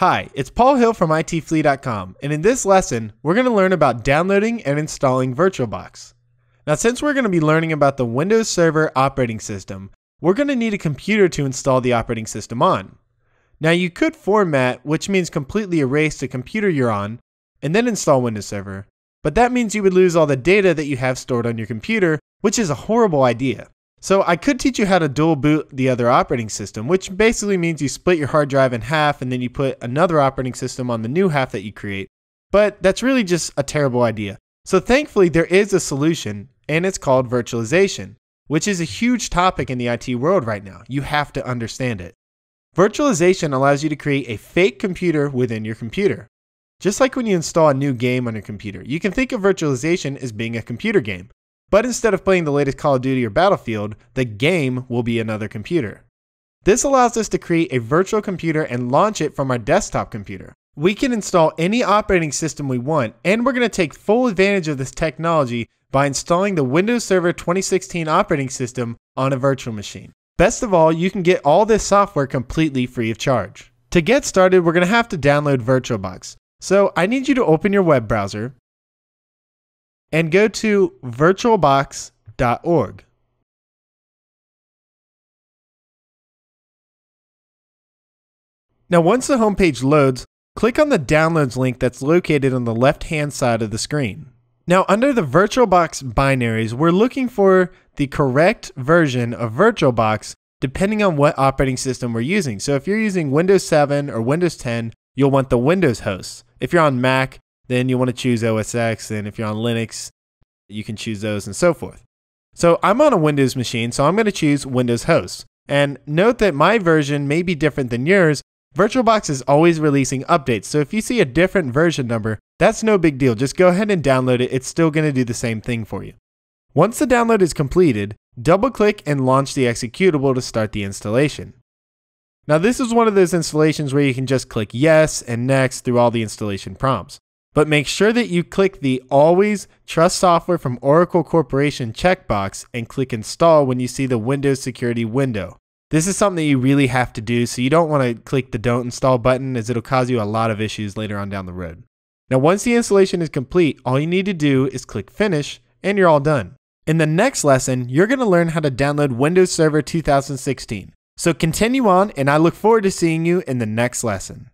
Hi, it's Paul Hill from itflea.com, and in this lesson, we're going to learn about downloading and installing VirtualBox. Now, since we're going to be learning about the Windows Server operating system, we're going to need a computer to install the operating system on. Now, you could format, which means completely erase the computer you're on, and then install Windows Server, but that means you would lose all the data that you have stored on your computer, which is a horrible idea. So I could teach you how to dual boot the other operating system, which basically means you split your hard drive in half and then you put another operating system on the new half that you create. But that's really just a terrible idea. So thankfully there is a solution and it's called virtualization, which is a huge topic in the IT world right now. You have to understand it. Virtualization allows you to create a fake computer within your computer. Just like when you install a new game on your computer, you can think of virtualization as being a computer game. But instead of playing the latest Call of Duty or Battlefield, the game will be another computer. This allows us to create a virtual computer and launch it from our desktop computer. We can install any operating system we want, and we're going to take full advantage of this technology by installing the Windows Server 2016 operating system on a virtual machine. Best of all, you can get all this software completely free of charge. To get started, we're going to have to download VirtualBox. So I need you to open your web browser, and go to virtualbox.org. Now, once the homepage loads, click on the Downloads link that's located on the left hand side of the screen. Now, under the VirtualBox binaries, we're looking for the correct version of VirtualBox depending on what operating system we're using. So, if you're using Windows 7 or Windows 10, you'll want the Windows host. If you're on Mac, then you want to choose OS X. And if you're on Linux, you can choose those and so forth. So I'm on a Windows machine, so I'm going to choose Windows Host. And note that my version may be different than yours. VirtualBox is always releasing updates, so if you see a different version number, that's no big deal. Just go ahead and download it. It's still going to do the same thing for you. Once the download is completed, double click and launch the executable to start the installation. Now, this is one of those installations where you can just click yes and next through all the installation prompts. But make sure that you click the Always Trust Software from Oracle Corporation checkbox and click Install when you see the Windows Security window. This is something that you really have to do, so you don't want to click the Don't Install button as it'll cause you a lot of issues later on down the road. Now, once the installation is complete, all you need to do is click Finish and you're all done. In the next lesson, you're going to learn how to download Windows Server 2016. So continue on, and I look forward to seeing you in the next lesson.